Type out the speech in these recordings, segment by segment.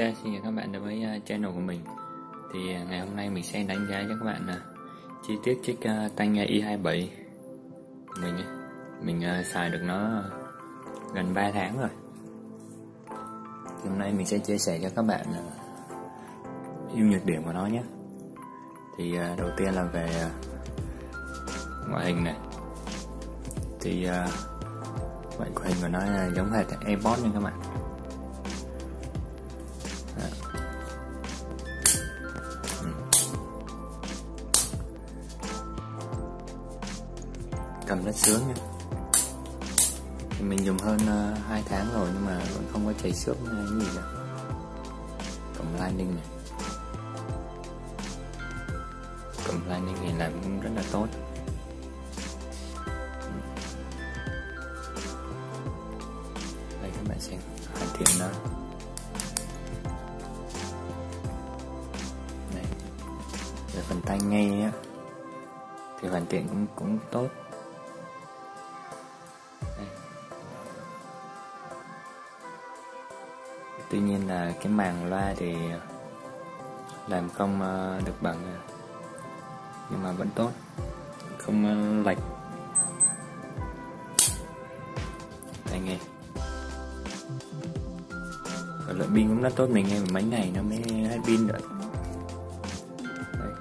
xin chào các bạn đến với uh, channel của mình. Thì uh, ngày hôm nay mình sẽ đánh giá cho các bạn uh, chi tiết chiếc uh, nghe i27 của mình. Mình uh, xài được nó gần 3 tháng rồi. Thì Hôm nay mình sẽ chia sẻ cho các bạn uh, ưu nhược điểm của nó nhé. Thì uh, đầu tiên là về uh, ngoại hình này. Thì uh, ngoại hình của nó giống hệt AirPods nha các bạn. Cầm rất sướng nha. Thì mình dùng hơn ờ, uh, 2 tháng rồi nhưng mà vẫn không có chảy xước hay gì cả cầm lining này. Cầm lining này làm cũng rất là tốt. Đây các bạn xem hoàn thiện đó. này về phần tay nghe á thì hoàn thiện cũng cũng tốt. Tuy nhiên là cái màng loa thì làm không ờ, được bằng ờ, nhưng mà vẫn tốt không ờ, lệch. Tai nghe và lượng pin cũng rất tốt mình nghe mấy ngày nó mới hết pin được Đây,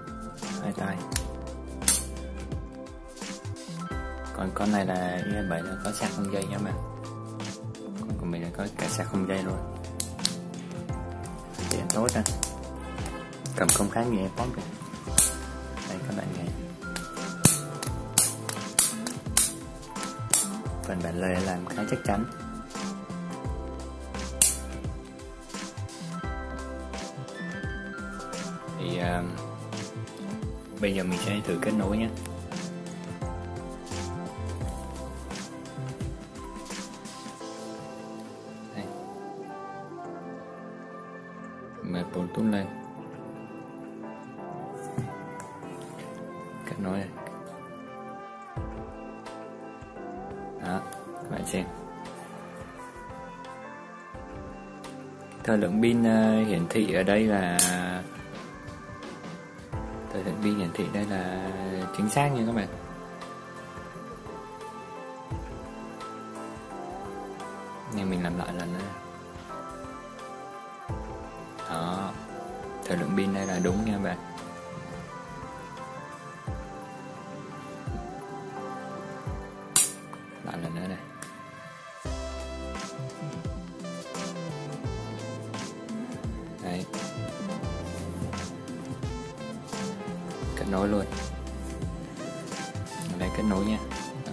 hai tay còn con này là i7 là có sạc không dây nha bạn. Con của mình là có cả sạc không dây luôn để tối ra cầm không khá nhẹ AirPods kìa. Đây các bạn nghe. Phần bản lề làm khá chắc chắn. Thì uh, bây giờ mình sẽ thử kết nối nhé. Mẹ bốn tún lên kết nối này đó, các bạn xem. Thời lượng pin ờ, hiển thị ở đây là thời lượng pin hiển thị đây là chính xác nha các bạn. Nên mình làm lại lần nữa. Thời lượng pin đây là đúng nha bạn. Lại lần nữa này. Đấy. Kết nối luôn. Đây kết nối nha. Đó.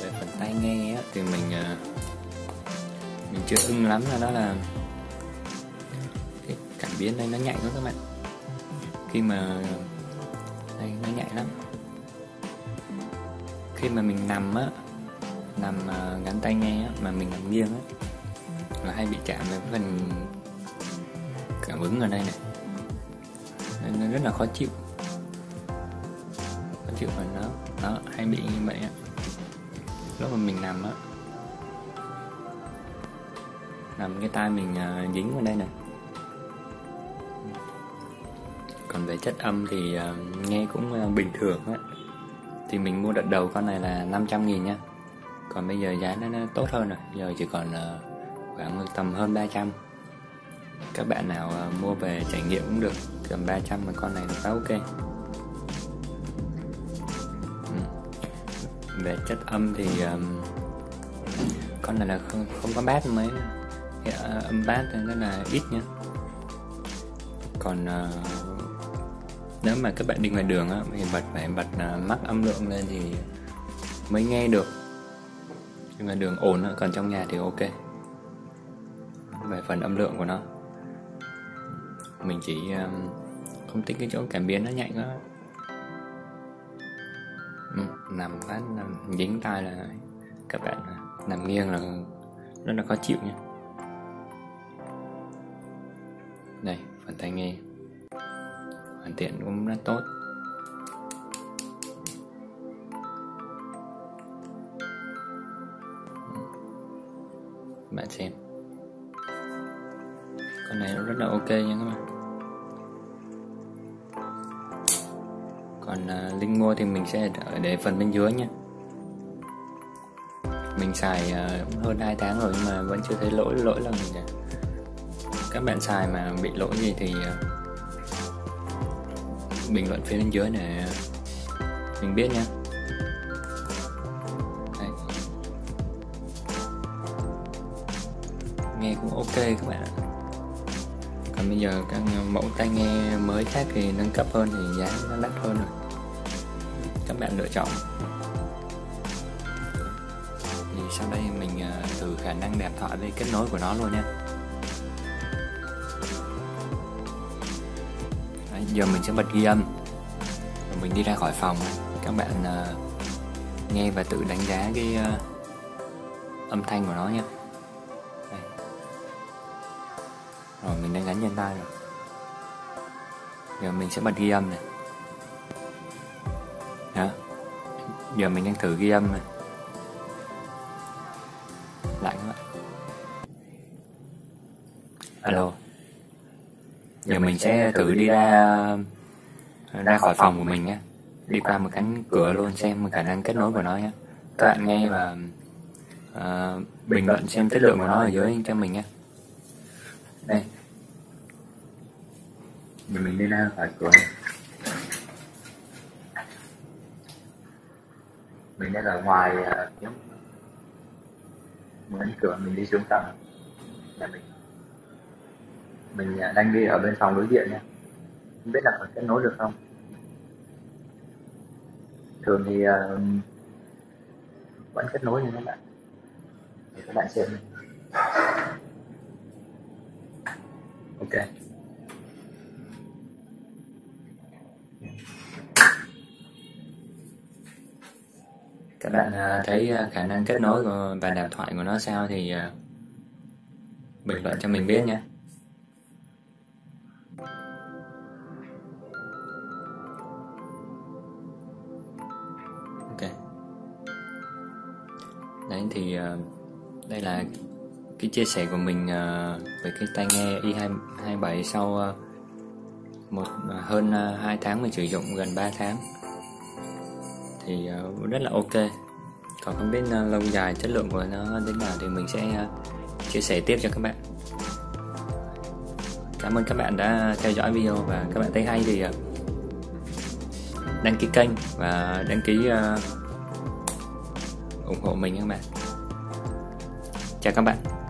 về phần tai nghe á, thì mình ờ, mình chưa ưng lắm là đó là biến đây nó nhạy quá các bạn. Khi mà đây nó nhạy lắm. Khi mà mình nằm á nằm à, gắn tay nghe á, mà mình nằm nghiêng á là hay bị chạm với phần cảm ứng ở đây này. Nên nó rất là khó chịu. Khó chịu phần đó đó hay bị như vậy á. Lúc mà mình nằm á nằm cái tay mình à, dính vào đây này. Còn về chất âm thì uh, nghe cũng uh, bình thường á. Thì mình mua đợt đầu con này là 500 nghìn nha. Còn bây giờ giá nó, nó tốt hơn rồi. Giờ chỉ còn uh, khoảng tầm hơn 300 các bạn nào uh, mua về trải nghiệm cũng được. Tầm 300 mà con này là khá ok. Ừ. về chất âm thì um, con này là không không có bát mấy. Âm bass nó là ít nhá còn uh, nếu mà các bạn đi ngoài đường á thì bật phải bật mắt mắc âm lượng lên thì mới nghe được. Ngoài đường ổn á còn trong nhà thì ok. Về phần âm lượng của nó. Mình chỉ không thích cái chỗ cảm biến nó nhạy quá. Ừ, nằm phát nằm dính tay là các bạn à, nằm nghiêng là rất là khó chịu nha. Đây phần tai nghe hoàn thiện cũng rất tốt. Bạn xem. Con này nó rất là ok nha các bạn. Còn uh, link mua thì mình sẽ để phần bên dưới nha. Mình xài uh, hơn 2 tháng rồi nhưng mà vẫn chưa thấy lỗi lỗi là mình cả. Các bạn xài mà bị lỗi gì thì uh, bình luận phía bên dưới để mình biết nha Đấy. nghe cũng ok các bạn ạ. Còn bây giờ các mẫu tai nghe mới khác thì nâng cấp hơn thì giá nó đắt hơn rồi. Các bạn lựa chọn. Thì sau đây mình à, thử khả năng đẹp thoại với kết nối của nó luôn nha Đấy, giờ mình sẽ bật ghi âm. Rồi mình đi ra khỏi phòng. Các bạn uh, nghe và tự đánh giá cái uh, âm thanh của nó nhé Đây. rồi mình đang gắn nhân tay rồi. Giờ mình sẽ bật ghi âm này. Đó. Giờ mình đang thử ghi âm này. Lại các bạn alo giờ mình sẽ thử đi ra ra khỏi phòng của mình nhé đi qua một cánh cửa luôn xem khả năng kết nối của nó nhé các bạn nghe và uh, bình luận xem chất lượng của nó ở dưới cho mình nhé đây. Giờ mình đi ra khỏi cửa. Này. mình đang ở ngoài uh, cánh cửa mình đi xuống tầng. Nhà mình mình à, đang đi ở bên phòng đối diện nha. Không biết là có kết nối được không? Thường thì uh, vẫn kết nối như các bạn để các bạn xem. Ok. Các bạn uh, thấy uh, khả năng kết nối của và đàm thoại của nó sao thì uh, bình luận cho mình biết nhé. Đấy thì uh, đây là cái chia sẻ của mình uh, về cái tai nghe i27 sau uh, một uh, hơn uh, 2 tháng mình sử dụng gần 3 tháng. Thì uh, rất là ok. Còn không biết uh, lâu dài chất lượng của nó đến nào thì mình sẽ uh, chia sẻ tiếp cho các bạn. Cảm ơn các bạn đã theo dõi video và các bạn thấy hay thì uh, đăng ký kênh và đăng ký uh, ủng hộ mình các bạn. Chào các bạn.